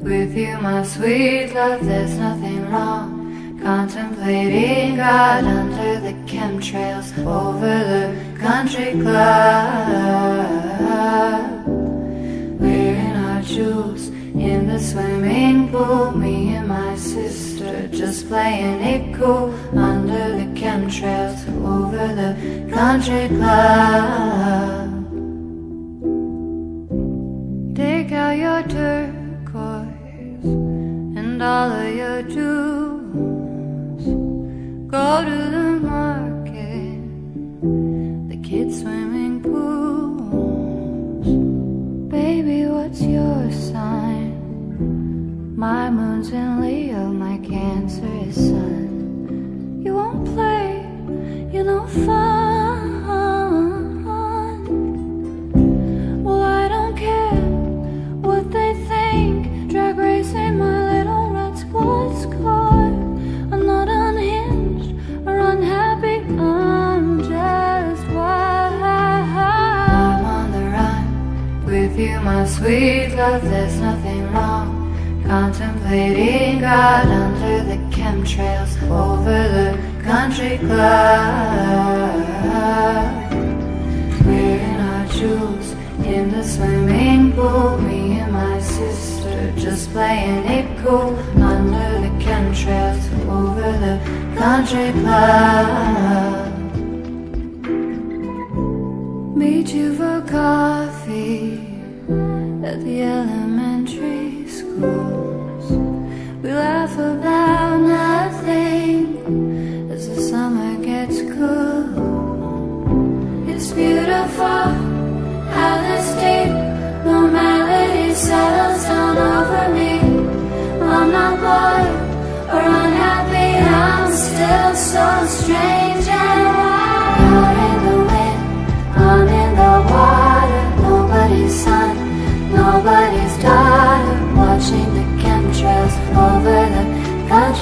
With you, my sweet love, there's nothing wrong. Contemplating God under the chemtrails over the country club. Wearing our jewels in the swimming pool. Me and my sister just playing it cool under the chemtrails over the country club. And all of your jewels. Go to the market, the kids' swimming pools. Baby, what's your sign? My moon's in Leo, my Cancer is Sun. You, my sweet love. There's nothing wrong. Contemplating God under the chemtrails over the country club. Wearing our jewels in the swimming pool. Me and my sister just playing it cool under the chemtrails over the country club. Meet you for coffee the elementary